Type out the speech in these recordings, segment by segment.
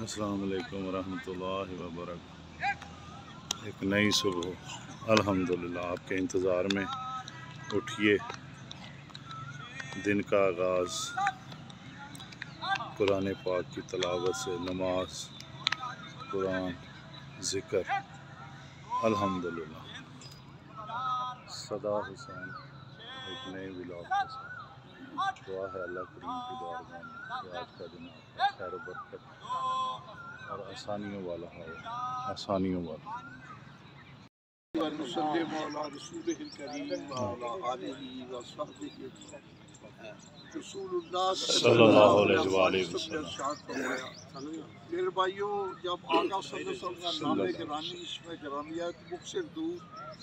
السلام علیکم ورحمۃ اللہ وبرکاتہ۔ ایک نئی صبح۔ الحمدللہ، آپ کے انتظار میں اٹھیے۔ دن کا آغاز۔ قرآن پاک کی تلاوت سے نماز، قرآن ذکر۔ الحمدللہ۔ صدا حسین، ایک نئے ولاگ کے ساتھ۔ دعا ہے اللہ کریم کی دعا میں کہ آج کا دن خیر و برکت۔ اور آسانیوں والا ہو آسانیوں والا. رسول اللہ صلی اللہ علیہ وآلہ وسلم۔ میرے بھائیوں جب آقا صلی اللہ علیہ وسلم کا نام گرامی اس میں گرامی ہے تو مکھ سے دور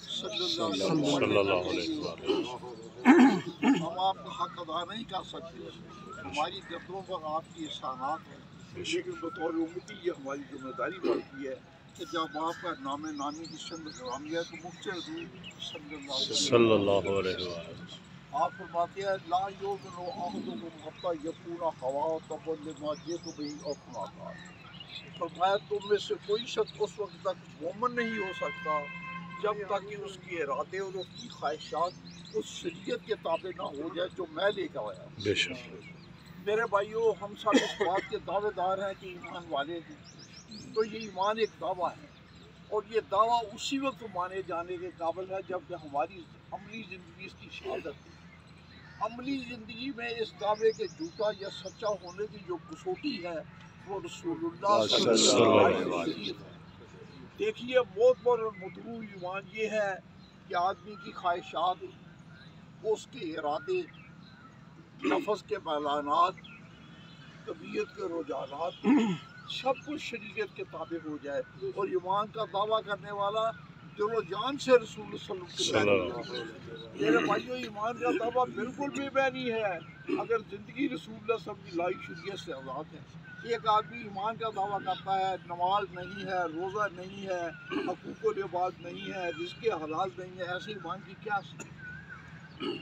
صلی اللہ علیہ صلی اللہ وسلم علیہ وآلہ ہم آپ کا حق ادا نہیں کر سکتے۔ ہماری گردوں پر آپ کی احسانات ہیں۔ لیکن بطور امتی یہ ہماری ذمہ داری بنتی ہے کہ جب آپ کا نام نامی کی شند گرامی ہے تو سے دور صلی اللہ علیہ وسلم آپ فرماتے ہیں لا یؤمن احدکم حتی یکون ہوا تبل لما جئت به او کما قال فرمایا تم میں سے کوئی شخص اس وقت تک مومن نہیں ہو سکتا جب تک کہ اس کے ارادے اور اس کی خواہشات اس شریعت کے تابع نہ ہو جائے جو میں لے کے آیا۔ بے شک۔ میرے بھائیوں ہم سب اس بات کے دعوے دار ہیں کہ ایمان والے ہیں۔ تو یہ ایمان ایک دعویٰ ہے۔ اور یہ دعویٰ اسی وقت مانے جانے کے قابل ہے جبکہ ہماری عملی زندگی اس کی شہادت ہے۔ عملی زندگی میں اس دعوے کے جھوٹا یا سچا ہونے کی جو کسوٹی ہے وہ رسول اللہ صلی اللہ علیہ وسلم دیکھیے بہت بڑا مدعو ایمان یہ ہے کہ آدمی کی خواہشات اس کے ارادے نفس کے بیانات طبیعت کے رجحانات سب کچھ شریعت کے تابع ہو جائے۔ اور ایمان کا دعویٰ کرنے والا دل و جان سے رسول صلی اللہ علیہ وسلم میرے بھائیوں ایمان کا دعویٰ بالکل بے بینی ہے۔ اگر زندگی رسول اللہ صلی اللہ علیہ وسلم کی لائی شریعت سے آزاد ہے۔ ایک آدمی ایمان کا دعویٰ کرتا ہے نماز نہیں ہے روزہ نہیں ہے حقوق و لباس نہیں ہے رزق حلال نہیں ہے ایسے ایمان کی کیا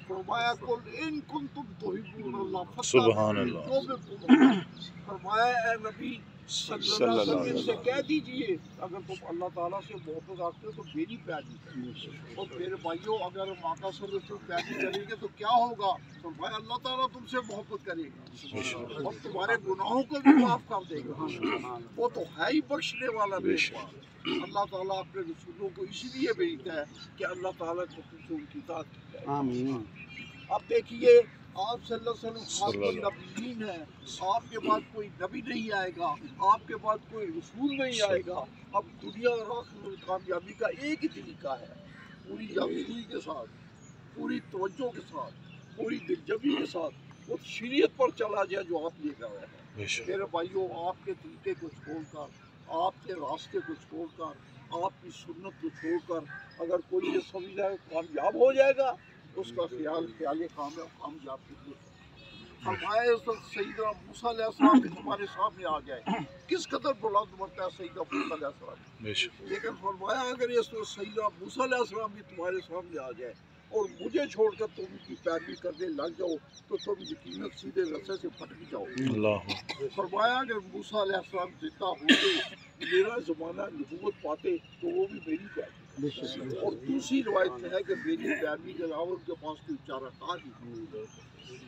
فرمایا کل ان کن تم تحبون اللہ سبحان۔ اللہ فرمایا اے نبی صلی اللہ علیہ وسلم سے کہہ دیجیے اگر تم اللہ تعالیٰ سے محبت رکھتے ہو تو میری پیاری کرو اور میرے بھائیوں اگر اللہ علیہ وسلم پیاری کریں گے تو کیا ہوگا؟ فرمایا اللہ تعالیٰ تم سے محبت کرے گا۔ اور تمہارے گناہوں کو بھی معاف کر دے گا۔ وہ تو ہے ہی بخشنے والا بے اللہ تعالیٰ اپنے رسولوں کو اسی لیے بھیجتا ہے کہ اللہ تعالیٰ کو تم سے ان کی جائے اب دیکھیے آپ صلی اللہ علیہ وسلم النبیین ہیں۔ آپ کے بعد کوئی نبی نہیں آئے گا۔ آپ کے بعد کوئی رسول نہیں آئے گا۔ اب دنیا اور آخرت میں کامیابی کا ایک ہی طریقہ ہے۔ پوری یکسوئی کے ساتھ پوری توجہ کے ساتھ پوری دلجبی کے ساتھ وہ شریعت پر چلا جائے جو آپ لے کر آئے ہیں۔ میرے بھائیوں آپ کے طریقے کو چھوڑ کر آپ کے راستے کو چھوڑ کر آپ کی سنت کو چھوڑ کر اگر کوئی یہ سمجھ جائے کامیاب ہو جائے گا اس کا خیال خیال کامیاب کامیاب کے لیے فرمایا اس وقت سیدنا موسیٰ علیہ السلام بھی ہمارے سامنے آ جائے کس قدر بلند مرتا ہے سیدنا موسیٰ علیہ السلام؟ لیکن فرمایا اگر اس وقت سیدنا موسیٰ علیہ السلام بھی تمہارے سامنے آ جائے اور مجھے چھوڑ کر تم کی پیروی کرنے لگ جاؤ تو تم یقیناً سیدھے رسے سے پھٹک جاؤ۔ اللہ۔ فرمایا اگر موسیٰ علیہ السلام زندہ ہوتے میرا زمانہ نبوت پاتے تو وہ بھی میری پیروی اور دوسری روایت میں ہے کہ میری پیروی کے علاوہ ان کے پاس کوئی چارہ کار نہیں۔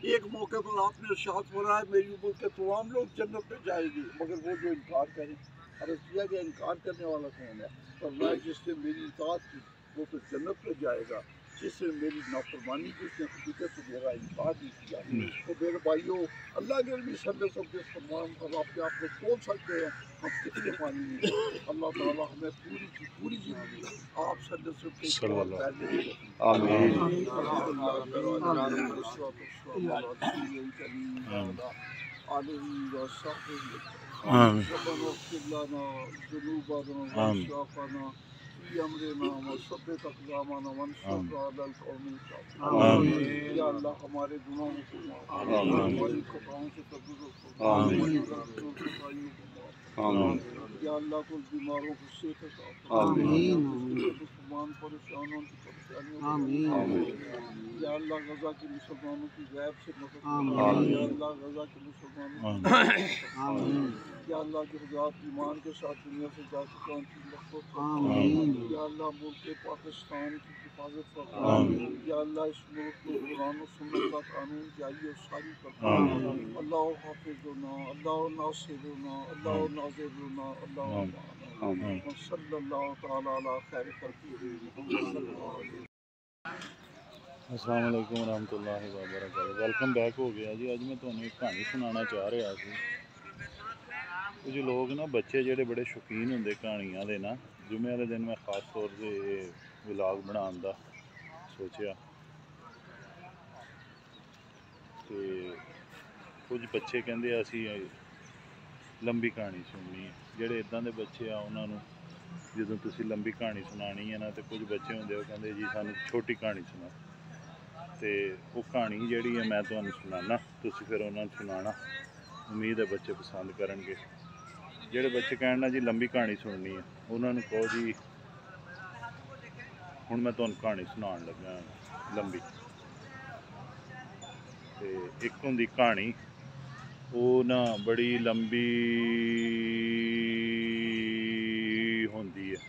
ایک موقع پر آپ نے ارشاد فرمایا میری عمر کے تمام لوگ جنت میں جائیں گے۔ مگر وہ جو انکار کریں عرض کیا کہ انکار کرنے والا کون ہے؟ فرمایا جس نے میری اطاعت کی وہ تو جنت میں جائے گا۔ جس نے میری نافرمانی کی اس نے حقیقت سے میرا انکار نہیں کیا تو میرے بھائیوں اللہ کے علیہ وسلم کے فرمان پر آپ کے آپ کو سوچ سکتے ہیں ہم کتنے پانی میں ہیں۔ اللہ تعالیٰ ہمیں پوری کی پوری زندگی آپ صلی اللہ علیہ وسلم صلی اللہ پہلے کی آمین آمین آمين. آمين. یا اللہ ہمارے گناہوں کو معاف۔ آمین. ہماری خطاؤں سے کرو۔ آمین. ہماری کوتاہیوں کو معاف کرو۔ آمین یا اللہ کل بیماروں کو صحت عطا۔ آمین. مسلمان پریشانوں کی پریشانیوں کو آمین. یا اللہ غزہ کے مسلمانوں کی غیب سے مدد آمین. یا اللہ غزہ کے مسلمانوں آمین. یا اللہ جو حضرات ایمان کے ساتھ دنیا سے جا ہیں ان کی مغفرت آمین۔ یا اللہ ملک پاکستان کی حفاظت فرما آمین۔ یا اللہ اس ملک میں قرآن و سنت کا قانون جاری اور ساری فرما آمین۔ اللہ حافظنا اللہ ناصرنا اللہ ناظرنا اللہ آمین۔ معنا آمین۔ صلی اللہ تعالی علی خیر خلقہ محمد صلی اللہ علیہ وسلم السلام علیکم ورحمۃ اللہ وبرکاتہ ویلکم بیک ہو ਗਿਆ ਜੀ ਅੱਜ ਮੈਂ ਤੁਹਾਨੂੰ ਇੱਕ ਕਹਾਣੀ ਸੁਣਾਉਣਾ ਚਾਹ ਰਿਹਾ ਸੀ ਕੁਝ ਲੋਕ ਨਾ ਬੱਚੇ ਜਿਹੜੇ ਬੜੇ ਸ਼ੌਕੀਨ ਹੁੰਦੇ ਕਹਾਣੀਆਂ ਦੇ ਨਾ ਜੁਮੇ ਵਾਲੇ ਦਿਨ ਮੈਂ ਖਾਸ ਤੌਰ ਤੇ ਵਲੌਗ ਬਣਾਉਣ ਦਾ ਸੋਚਿਆ ਤੇ ਕੁਝ ਬੱਚੇ ਕਹਿੰਦੇ ਆ ਅਸੀਂ ਲੰਬੀ ਕਹਾਣੀ ਸੁਣਨੀ ਹੈ। ਜਿਹੜੇ ਇਦਾਂ ਦੇ ਬੱਚੇ ਆ ਉਹਨਾਂ ਨੂੰ ਜਦੋਂ ਤੁਸੀਂ ਲੰਬੀ ਕਹਾਣੀ ਸੁਣਾਣੀ ਹੈ ਨਾ ਤੇ ਕੁਝ ਬੱਚੇ ਹੁੰਦੇ ਉਹ ਕਹਿੰਦੇ, ਜੀ, ਸਾਨੂੰ ਛੋਟੀ ਕਹਾਣੀ ਸੁਣਾਓ। ਤੇ ਉਹ ਕਹਾਣੀ ਜਿਹੜੀ ਹੈ ਮੈਂ ਤੁਹਾਨੂੰ ਸੁਣਾਣਾ ਤੁਸੀਂ ਫਿਰ ਉਹਨਾਂ ਨੂੰ ਸੁਣਾਣਾ ਉਮੀਦ ਹੈ ਬੱਚੇ ਪਸੰਦ ਕਰਨਗੇ। ਜਿਹੜੇ ਬੱਚੇ ਕਹਿਣ ਨਾ, ਜੀ, ਲੰਬੀ ਕਹਾਣੀ ਸੁਣਨੀ ਹੈ, ਉਹਨਾਂ ਨੂੰ ਕਹੋ, ਜੀ, ਹੁਣ ਮੈਂ ਤੁਹਾਨੂੰ ਕਹਾਣੀ ਸੁਣਾਉਣ ਲੱਗਾ, ਲੰਬੀ। ਤੇ ਇੱਕ ਹੁੰਦੀ ਕਹਾਣੀ ਉਹ ਨਾ ਬੜੀ ਲੰਬੀ ਹੁੰਦੀ ਹੈ।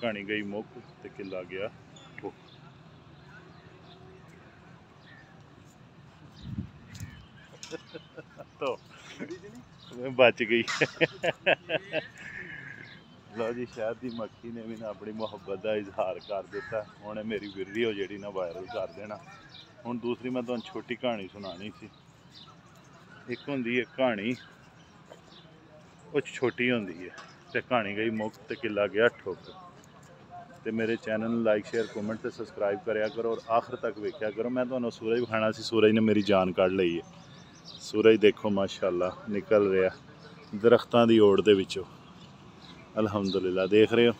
ਕਹਾਣੀ ਗਈ ਮੁੱਕ ਤੇ ਕਿੱਲਾ ਗਿਆ ਠੁੱਕ ਤੋ, ਮੈਂ ਬਚ ਗਈ। ਲਓ ਜੀ ਸ਼ਾਇਦ ਦੀ ਮੱਖੀ ਨੇ ਵੀ ਨਾ ਆਪਣੀ ਮੁਹੱਬਤ ਦਾ ਇਜ਼ਹਾਰ ਕਰ ਦਿੱਤਾ। ਉਹਨੇ ਮੇਰੀ ਵੀਡੀਓ ਜਿਹੜੀ ਨਾ ਵਾਇਰਲ ਕਰ ਦੇਣਾ। ਹੁਣ ਦੂਸਰੀ ਮੈਂ ਤੁਹਾਨੂੰ ਛੋਟੀ ਕਹਾਣੀ ਸੁਣਾਣੀ ਸੀ। ਇੱਕ ਹੁੰਦੀ ਹੈ ਕਹਾਣੀ, ਉਹ ਛੋਟੀ ਹੁੰਦੀ ਹੈ ਤੇ ਕਹਾਣੀ ਗਈ ਮੁੱਕ ਤੇ ਕਿੱਲਾ ਗਿਆ ਠੁੱਕ। ਤੇ ਮੇਰੇ ਚੈਨਲ ਨੂੰ ਲਾਈਕ ਸ਼ੇਅਰ ਕਮੈਂਟ ਤੇ ਸਬਸਕ੍ਰਾਈਬ ਕਰਿਆ ਕਰੋ ਔਰ ਆਖਰ ਤੱਕ ਵੇਖਿਆ ਕਰੋ। ਮੈਂ ਤੁਹਾਨੂੰ ਸੂਰਜ ਵਿਖਾਣਾ ਸੀ, ਸੂਰਜ ਨੇ ਮੇਰੀ ਜਾਨ ਕੱਢ ਲਈ ਹੈ। ਸੂਰਜ ਦੇਖੋ, ਮਾਸ਼ਾਅੱਲਾ, ਨਿਕਲ ਰਿਹਾ ਦਰਖਤਾਂ ਦੀ ਓੜ ਦੇ ਵਿੱਚੋਂ। ਅਲਹਮਦੁਲਿਲਾ, ਦੇਖ ਰਹੇ ਹੋ?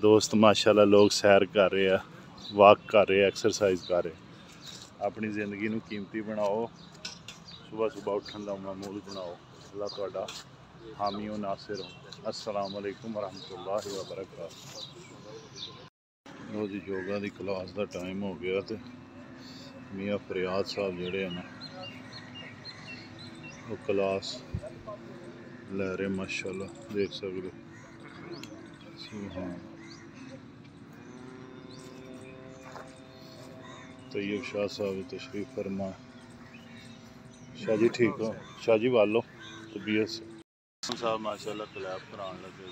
ਦੋਸਤ, ਮਾਸ਼ਾਅੱਲਾ, ਲੋਕ ਸੈਰ ਕਰ ਰਹੇ ਆ, ਵਾਕ ਕਰ ਰਹੇ ਆ ਐਕਸਰਸਾਈਜ਼ ਕਰ ਰਹੇ ਆਪਣੀ ਜ਼ਿੰਦਗੀ ਨੂੰ ਕੀਮਤੀ ਬਣਾਓ। صبح صبح اٹھن کا معمول بناؤ اللہ تعالیٰ حامی و ناصر ہو السلام علیکم ورحمۃ اللہ وبرکاتہ روز یوگا دی کلاس دا ٹائم ہو گیا تے میاں فریاد صاحب جڑے ہیں نا وہ کلاس لے رہے ماشاء اللہ دیکھ سکتے سبحان طیب شاہ صاحب تشریف فرما شاہ جی ٹھیک ہو شاہ جی والو تو بی سے صاحب ماشاءاللہ کلیب کران لگے